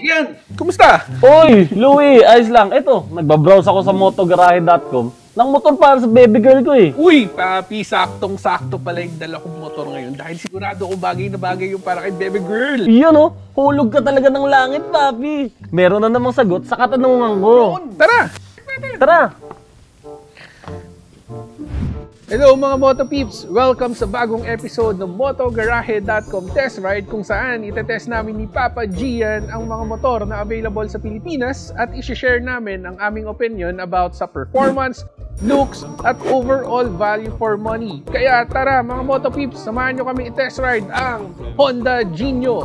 Gian, kumusta? Uy, Louie, ayos lang. Ito, nagbabrowse ako sa motogarahe.com ng motor para sa baby girl ko eh. Uy, papi, saktong-sakto pala yung dala kong motor ngayon dahil sigurado ko bagay na bagay yung para kay baby girl. Yun oh, hulog ka talaga ng langit, papi. Meron na namang sagot sa katanungan ko. Tara! Tara! Hello mga Moto Peeps! Welcome sa bagong episode ng motogarahe.com test ride kung saan itetest namin ni Papa Gian ang mga motor na available sa Pilipinas at isi-share namin ang aming opinion about sa performance, looks, at overall value for money. Kaya tara mga Moto Peeps, samahan nyo kami i-test ride ang Honda Genio.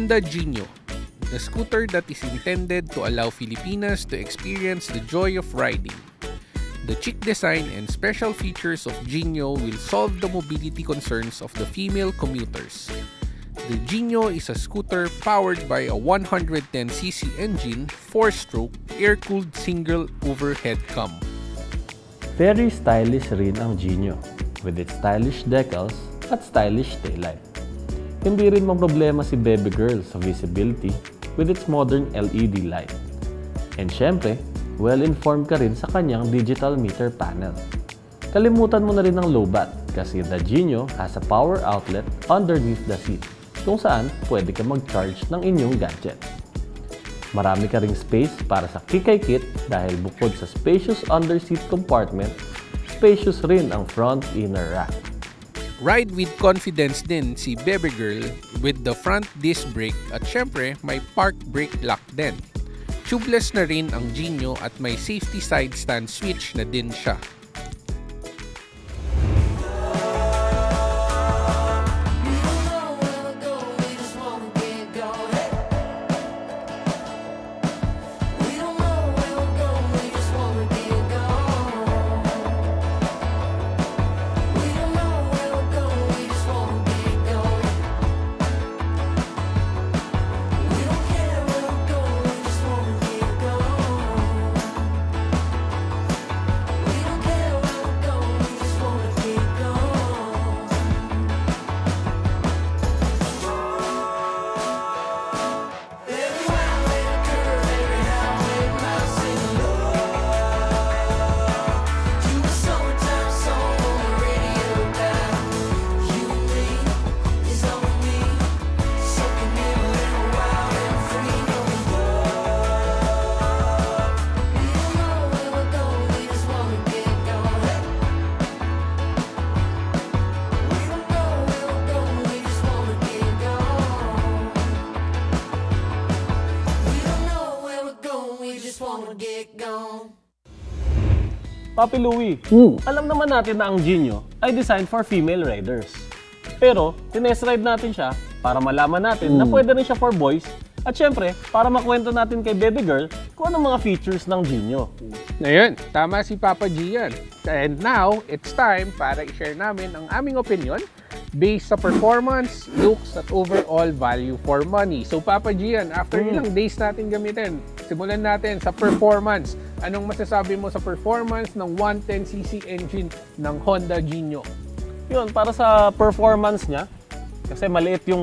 Honda Genio, the scooter that is intended to allow Filipinas to experience the joy of riding. The chic design and special features of Genio will solve the mobility concerns of the female commuters. The Genio is a scooter powered by a 110cc engine, 4-stroke, air-cooled single overhead cam. Very stylish rin ang Genio with its stylish decals at stylish taillight. Hindi rin problema si baby girl sa visibility with its modern LED light. And syempre, well-informed ka rin sa kanyang digital meter panel. Kalimutan mo na rin ang low bat kasi the Genio has a power outlet underneath the seat kung saan pwede ka mag-charge ng inyong gadget. Marami ka ring space para sa Kikay Kit dahil bukod sa spacious underseat compartment, spacious rin ang front inner rack. Ride with confidence din si Baby Girl with the front disc brake at syempre may park brake lock din. Tubeless na rin ang Genio at may safety side stand switch na din siya. Papi Louie, alam naman natin na ang Genio ay designed for female riders. Pero, tinest ride natin siya para malaman natin na pwede rin siya for boys at syempre, para makwento natin kay baby girl kung anong mga features ng Genio. Ngayon, tama si Papa Gian. And now, it's time para i-share namin ang aming opinion based sa performance, looks, at overall value for money. So Papa Gian, after Mm. ilang days natin gamitin, simulan natin sa performance. Anong masasabi mo sa performance ng 110cc engine ng Honda Genio? Yun, para sa performance niya, kasi maliit yung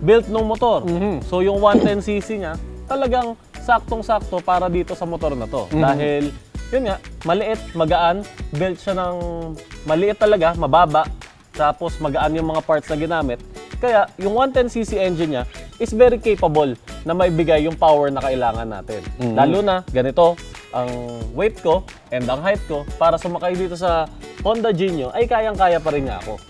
built ng motor. Mhm. So yung 110cc niya, talagang saktong-sakto para dito sa motor na to. Dahil, yun nga, maliit, magaan, built siya ng maliit talaga, mababa, tapos magaan yung mga parts na ginamit. Kaya yung 110cc engine niya is very capable na maibigay yung power na kailangan natin. Mhm. Lalo na, ganito, ang weight ko and ang height ko para sumakay dito sa Honda Genio ay kayang-kaya pa rin nga ako.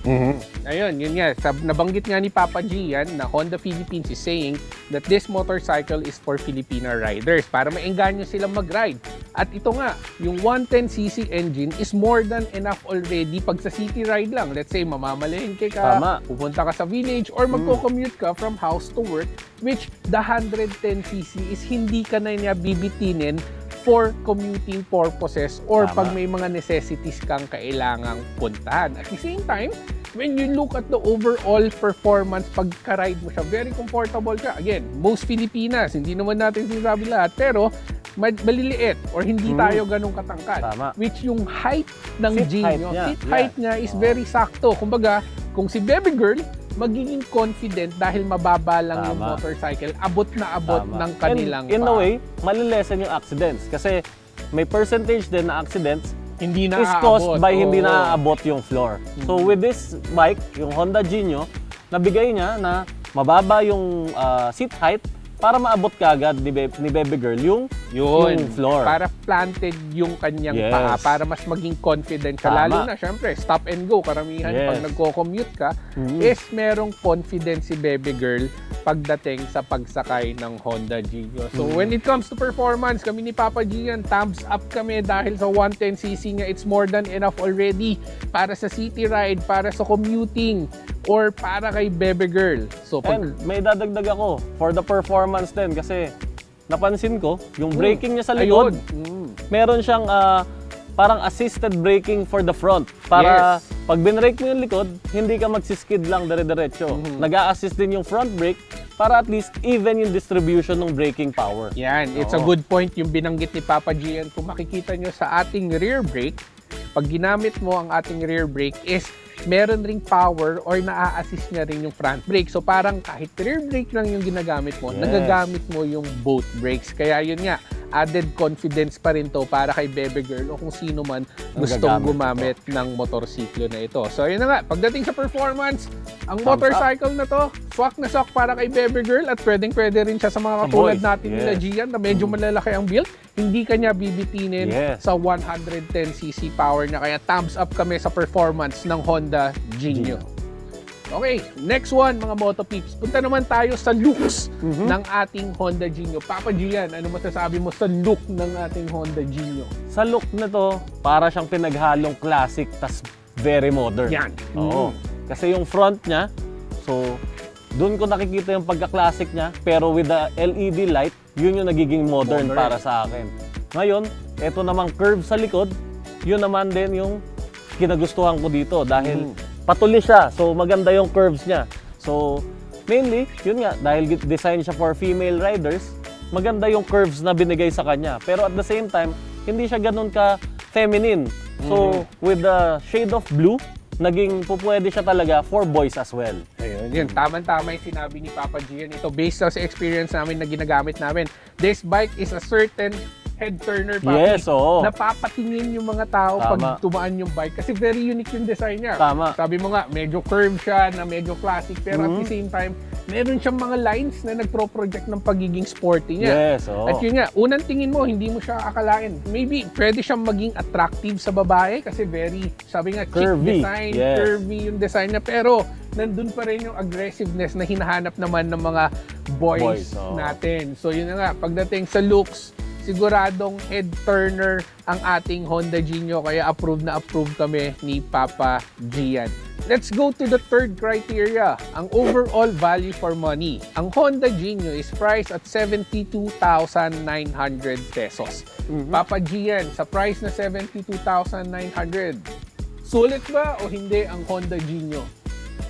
Ayun, yun nga. Sab nabanggit nga ni Papa G yan na Honda Philippines is saying that this motorcycle is for Filipino riders para maengganyo silang mag-ride. At ito nga, yung 110cc engine is more than enough already pag sa city ride lang. Let's say, mamamalengke ka, Tama. pupunta ka sa village, or magko-commute ka from house to work, which the 110cc is hindi ka na niya bibitinin for commuting purposes or Tama. pag may mga necessities kang kailangang puntahan. At the same time, when you look at the overall performance pagka-ride mo siya, very comfortable ka. Again, most Filipinas, hindi naman natin sinasabi lahat, pero ma- maliliit or hindi Mm. tayo ganun katangkad. Tama. Which yung height ng Seat G height niya. seat Yeah. height niya is Oo. very sakto. Kumbaga, kung si baby girl, magiging confident dahil mababa lang yung Tama. motorcycle, abot na abot Tama. ng kanilang And in a paa. way, malilesen yung accidents. Kasi may percentage din na accidents hindi na is caused by hindi na naaabot yung floor. So with this bike, yung Honda Genio, nabigay niya na mababa yung ah, seat height para maabot kagad ni, Be- ni Baby Girl yung, Yun. yung floor. Para planted yung kanyang Yes. paa para mas maging confident ka. Tama. Lalo na, syempre, stop and go. Karamihan Yes. pag nagko-commute ka, Mhm. is merong confidence si baby girl pagdating sa pagsakay ng Honda Gio. So Mhm. when it comes to performance, kami ni Papa Gian, thumbs up kami dahil sa 110cc nga, it's more than enough already para sa city ride, para sa commuting, or para kay baby girl. So pag And may dadagdag ako for the performance din kasi napansin ko yung braking niya sa Ayun. likod, Mm. meron siyang ah, parang assisted braking for the front para Yes. pag binrake mo yung likod, hindi ka magsiskid lang dire-diretso. Mhm. Nag-a-assist din yung front brake para at least even yung distribution ng braking power. Yan, it's a Oo. good point yung binanggit ni Papa Gian. Kung makikita nyo sa ating rear brake, pag ginamit mo ang ating rear brake is meron ring power or naa-assist niya rin yung front brake. So parang kahit rear brake lang yung ginagamit mo, Yes. nagagamit mo yung both brakes. Kaya yun nga, added confidence pa rin to para kay baby girl o kung sino man gustong gumamit ng motorsiklo na ito. So yun na nga, pagdating sa performance, ang Thumbs motorcycle na to, swak na swak para kay baby girl at pwedeng pwede rin siya sa mga katulad natin nila yes. Gian na medyo malalaki ang build, hindi kanya bibitinin Yes. sa 110cc power niya. Kaya thumbs up kami sa performance ng Honda Genio. Okay, next one mga Moto Peeps. Punta naman tayo sa looks Mhm. ng ating Honda Genio. Papa Gian, ano masasabi mo sa look ng ating Honda Genio? Sa look na to, para siyang pinaghalong classic tas very modern. Yan. Oo. Mm. Kasi yung front niya, so doon ko nakikita yung pagka-classic niya, pero with the LED light, yun yung nagiging modern, Modern. para sa akin. Ngayon, eto namang curve sa likod, yun naman din yung kinagustuhan ko dito dahil Mm. Patulis siya. So maganda yung curves niya. So mainly, yun nga, dahil design siya for female riders, maganda yung curves na binigay sa kanya. Pero at the same time, hindi siya ganun ka feminine. So with the shade of blue, naging pupwede siya talaga for boys as well. Ayun, yun. Tama-tama yung sinabi ni Papa Gian. Ito, based sa experience namin na ginagamit namin, this bike is a certain head turner, Papi. Yes, oo. Napapatingin yung mga tao Tama. pag tumaan yung bike kasi very unique yung design niya. Tama. Sabi mo nga, medyo curve siya, na medyo classic, pero at Mhm. the same time, meron siyang mga lines na nagpro-project ng pagiging sporty niya. Yes, oo. At yun nga, unang tingin mo, hindi mo siya akalain. Maybe pwede siyang maging attractive sa babae kasi very, sabi nga, chic Curvy. design, Yes. curvy yung design niya. Pero nandun pa rin yung aggressiveness na hinahanap naman ng mga boys, Boys, oo. natin. So yun na nga, pagdating sa looks, siguradong head turner ang ating Honda Genio kaya approved na approved kami ni Papa Gian. Let's go to the third criteria, ang overall value for money. Ang Honda Genio is priced at 72,900 pesos. Papa Gian, sa price na 72,900, sulit ba o hindi ang Honda Genio?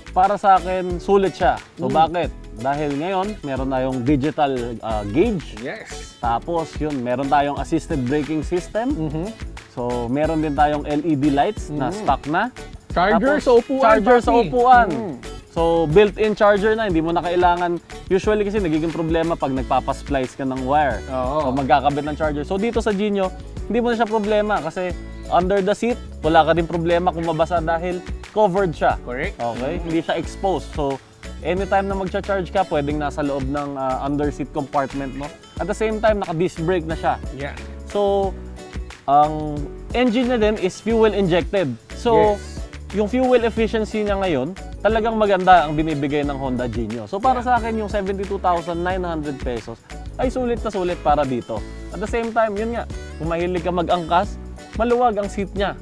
Para sa akin, sulit siya. So Mm. bakit? Dahil ngayon, meron tayong digital ah, gauge. Yes. Tapos yun, meron tayong assisted braking system. Mhm. So meron din tayong LED lights na Mm. stock na. Charger Tapos, sa upuan. Charger sa upuan. Mm. So, built-in charger na, hindi mo na kailangan. Usually kasi nagiging problema pag nagpapasplice ka ng wire. Oo. O magkakabit ng charger. So, dito sa Genio, hindi mo na siya problema kasi under the seat, wala ka din problema kung mabasa dahil covered siya. Correct. Okay? Hindi siya exposed. So, Anytime na magcha-charge ka, pwedeng nasa loob ng uh, underseat compartment mo. At the same time, naka-disc brake na siya. Yeah. So, ang engine niya din is fuel injected. So, Yes. yung fuel efficiency niya ngayon, talagang maganda ang binibigay ng Honda Genio. So, para sa akin, yung 72,900 pesos ay sulit na sulit para dito. At the same time, yun nga, kung mahilig ka mag-angkas, maluwag ang seat niya.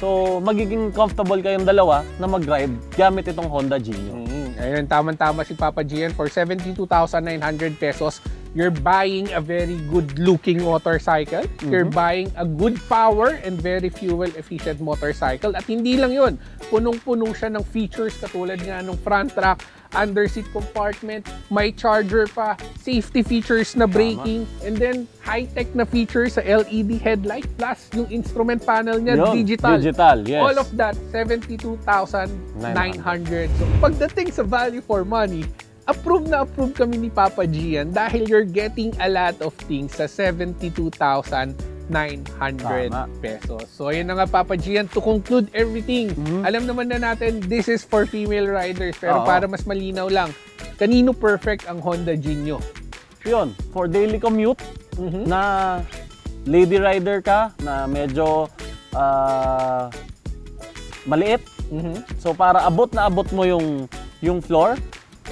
So, magiging comfortable kayong dalawa na mag-ride gamit itong Honda Genio. Mm, ayun, tama-tama si Papa Gian. For 72,900 pesos, you're buying a very good-looking motorcycle. You're buying a good power and very fuel-efficient motorcycle. At hindi lang yun, punong-puno siya ng features katulad nga ng front rack, underseat compartment, may charger pa, safety features na braking, and then high-tech na features sa LED headlight plus yung instrument panel niya Yun, digital. digital, yes. All of that 72,900. So pagdating sa value for money, approve na approve kami ni Papa Gian dahil you're getting a lot of things sa 72,900 Tama. pesos. So ayun na nga Papa Gian, to conclude everything, alam naman na natin this is for female riders pero Oo. para mas malinaw lang, kanino perfect ang Honda Genio? Yun, for daily commute, Mhm. na lady rider ka, na medyo ah, maliit. Mhm. So para abot na abot mo yung, yung floor,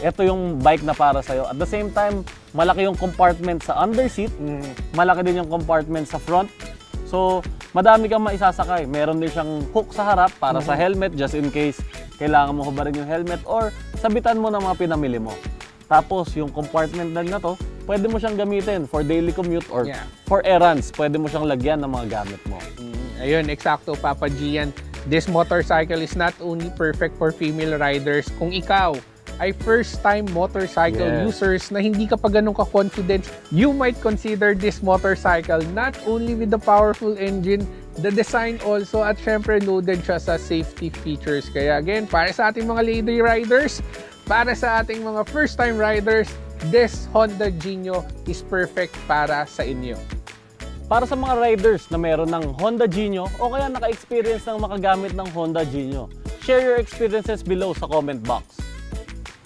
ito yung bike na para sa'yo. At the same time, malaki yung compartment sa underseat, Mhm. malaki din yung compartment sa front. So, madami kang maisasakay. Meron din siyang hook sa harap para sa helmet just in case kailangan mo hubarin yung helmet or sabitan mo ng mga pinamili mo. Tapos, yung compartment din na to, pwede mo siyang gamitin for daily commute or Yeah. for errands. Pwede mo siyang lagyan ng mga gamit mo. Mm, Ayun, eksakto, Papa Gian. This motorcycle is not only perfect for female riders. Kung ikaw ay first-time motorcycle Yes. users na hindi ka pa ganun ka-confident, you might consider this motorcycle not only with the powerful engine, the design also, at syempre loaded siya sa safety features. Kaya again, para sa ating mga lady riders, para sa ating mga first-time riders, this Honda Genio is perfect para sa inyo. Para sa mga riders na meron ng Honda Genio o kaya naka-experience ng makagamit ng Honda Genio, share your experiences below sa comment box.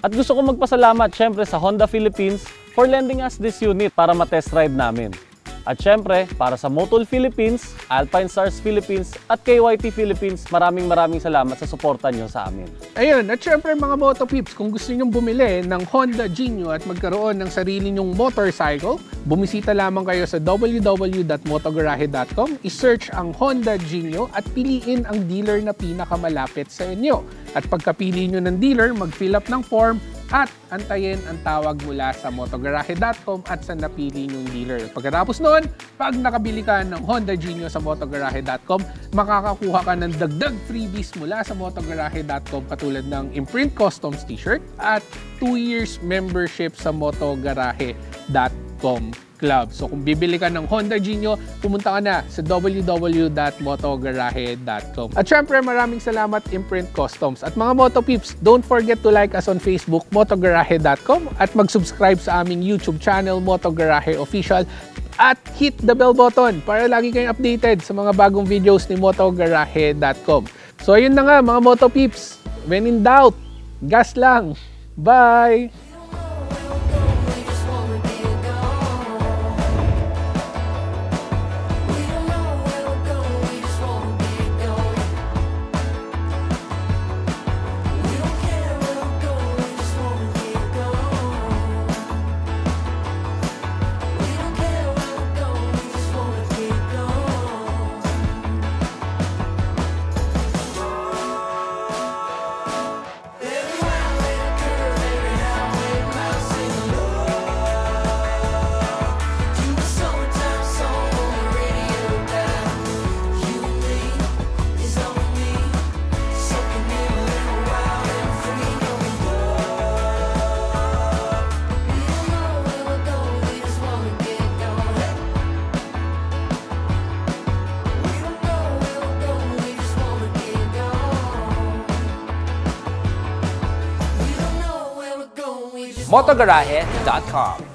At gusto ko magpasalamat syempre sa Honda Philippines for lending us this unit para ma-test ride namin. At syempre, para sa Motul Philippines, Alpine Stars Philippines at KYT Philippines, maraming maraming salamat sa suporta nyo sa amin. Ayun, at syempre mga Moto Peeps, kung gusto nyong bumili ng Honda Genio at magkaroon ng sarili nyong motorcycle, bumisita lamang kayo sa www.motogarahe.com, isearch ang Honda Genio at piliin ang dealer na pinakamalapit sa inyo. At pagkapili nyo ng dealer, mag-fill up ng form at antayin ang tawag mula sa motogarahe.com at sa napili nyong dealer. Pagkatapos noon, pag nakabili ka ng Honda Genio sa motogarahe.com, makakakuha ka ng dagdag freebies mula sa motogarahe.com katulad ng Imprint Customs t-shirt at 2 years membership sa motogarahe.com Club. So kung bibili ka ng Honda Genio, pumunta ka na sa www.motogarahe.com. At syempre, maraming salamat Imprint Customs. At mga Moto Peeps, don't forget to like us on Facebook, motogarahe.com at mag-subscribe sa aming YouTube channel, Motogarahe Official at hit the bell button para lagi kayong updated sa mga bagong videos ni motogarahe.com. So ayun na nga mga Moto Peeps, when in doubt, gas lang. Bye! Photogarahe.com.